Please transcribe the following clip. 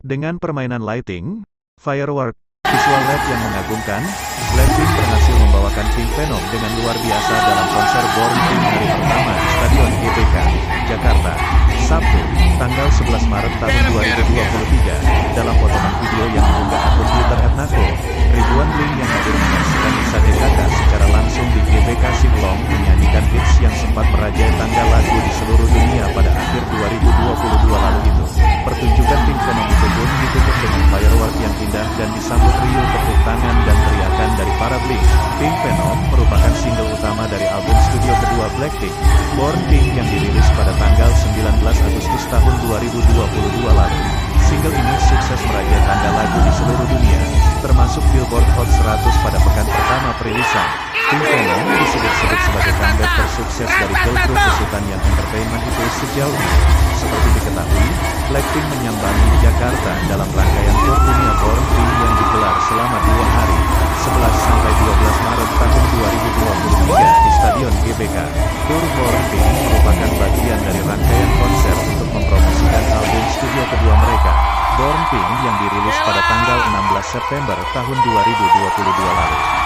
Dengan permainan lighting, firework, visual wrap yang mengagumkan, Blackpink berhasil membawakan Pink Venom dengan luar biasa dalam konser Born Pink hari pertama di Stadion GBK, Jakarta, Sabtu, tanggal 11 Maret tahun 2023. Dalam Pertunjukan Venom itu pun ditutup dengan firework yang indah dan disambut riuh tepuk tangan dan teriakan dari para Blink. Pink Venom merupakan single utama dari album studio kedua Blackpink, Born Pink yang dirilis pada tanggal 19 Agustus tahun 2022 lalu. Single ini sukses merajai tangga lagu di seluruh dunia, termasuk Billboard Hot 100 pada pekan pertama perilisan. Pink Venom disebut-sebut sebagai comeback tersukses dari girl group kesulitan yang entertainment itu sejauh ini. Seperti diketahui, Blackpink menyambangi Jakarta dalam rangkaian tour dunia Born Pink yang digelar selama dua hari, 11 sampai 12 Maret tahun 2023 di Stadion GBK. Tour Born Pink merupakan bagian dari rangkaian konser untuk mempromosikan album studio kedua mereka, Born Pink yang dirilis pada tanggal 16 September tahun 2022 lalu.